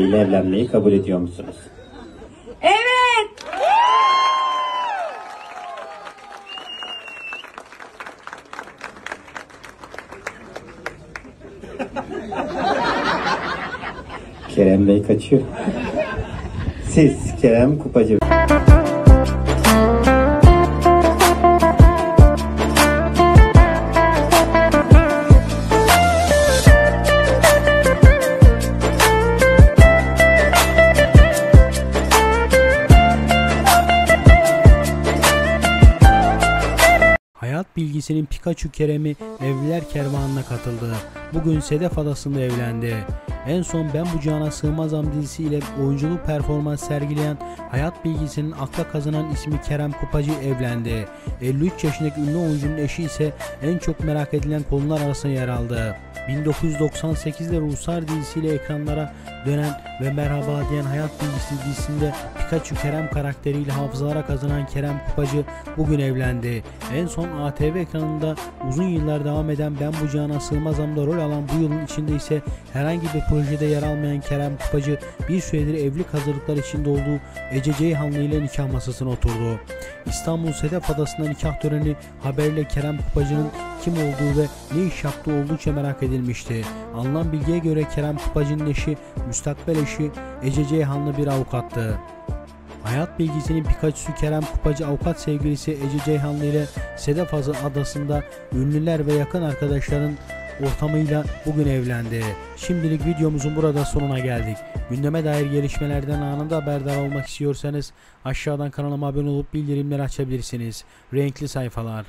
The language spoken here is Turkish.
ile evlenmeyi kabul ediyor musunuz? Evet. Kerem Bey kaçıyor. Siz Kerem Kupacı. Bilgisinin Pikachu Kerem'i Evliler Kervanı'na katıldı. Bugün Sedef Adası'nda evlendi. En son Ben Bu Cana Sığmazam dizisiyle oyunculuk performans sergileyen Hayat Bilgisi'nin akla kazanan ismi Kerem Kupacı evlendi. 53 yaşındaki ünlü oyuncunun eşi ise en çok merak edilen konular arasında yer aldı. 1998'de Ruhsar dizisiyle ekranlara dönen ve Merhaba diyen Hayat Bilgisi dizisinde Pikachu Kerem karakteriyle hafızalara kazanan Kerem Kupacı bugün evlendi. En son ATV ekranında uzun yıllar devam eden Ben Bu Cana Sığmazam'da rol alan bu yılın içinde ise herhangi bir projede yer almayan Kerem Kupacı bir süredir evlilik hazırlıklar içinde olduğu Ece Ceyhanlı ile nikah masasına oturdu. İstanbul Sedef Adası'nda nikah töreni haberiyle Kerem Kupacı'nın kim olduğu ve ne iş yaptığı oldukça merak edilmişti. Alınan bilgiye göre Kerem Kupacı'nın eşi, müstakbel eşi Ece Ceyhanlı bir avukattı. Hayat bilgisinin Pikachu'su Kerem Kupacı avukat sevgilisi Ece Ceyhanlı ile Sedef Adası'nda ünlüler ve yakın arkadaşların ortamıyla bugün evlendi. Şimdilik videomuzun burada sonuna geldik. Gündeme dair gelişmelerden anında haberdar olmak istiyorsanız aşağıdan kanalıma abone olup bildirimleri açabilirsiniz. Renkli sayfalar.